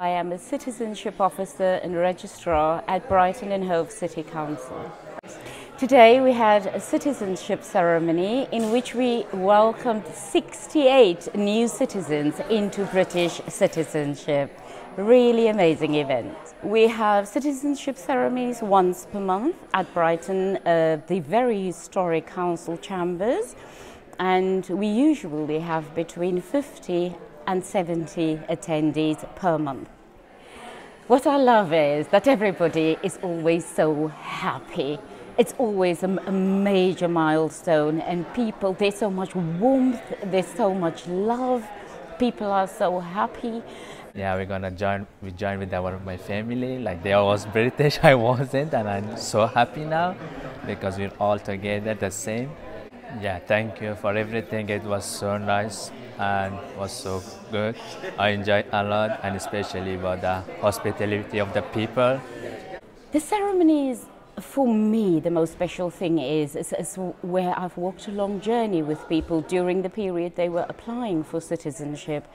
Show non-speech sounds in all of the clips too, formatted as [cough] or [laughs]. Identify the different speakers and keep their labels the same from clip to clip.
Speaker 1: I am a citizenship officer and registrar at Brighton and Hove City Council. Today we had a citizenship ceremony in which we welcomed 68 new citizens into British citizenship. Really amazing event. We have citizenship ceremonies once per month at Brighton, uh, the very historic council chambers, and we usually have between 50 and 70 attendees per month. What I love is that everybody is always so happy. It's always a, a, major milestone, and people, there's so much warmth, there's so much love, people are so happy.
Speaker 2: Yeah, we're gonna join. We joined with our my family. Like they was British, [laughs] I wasn't, and I'm so happy now because we're all together the same. Yeah, thank you for everything. It was so nice and was so good. I enjoyed a lot, and especially about the hospitality of the people.
Speaker 1: The ceremony is, for me, the most special thing is, is, is where I've walked a long journey with people during the period they were applying for citizenship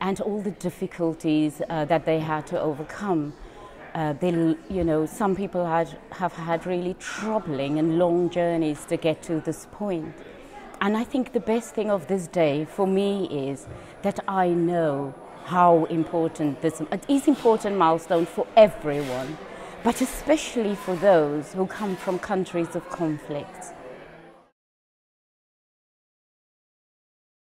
Speaker 1: and all the difficulties uh, that they had to overcome. Uh, they, you know, some people had, have had really troubling and long journeys to get to this point. And I think the best thing of this day for me is that I know how important this it is important milestone for everyone, but especially for those who come from countries of conflict.